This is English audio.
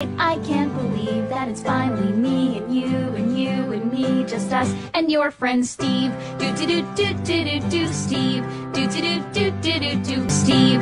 I can't believe that it's finally me and you and you and me, just us and your friend Steve. Do do do do do do do Steve. Do do do do do do do Steve.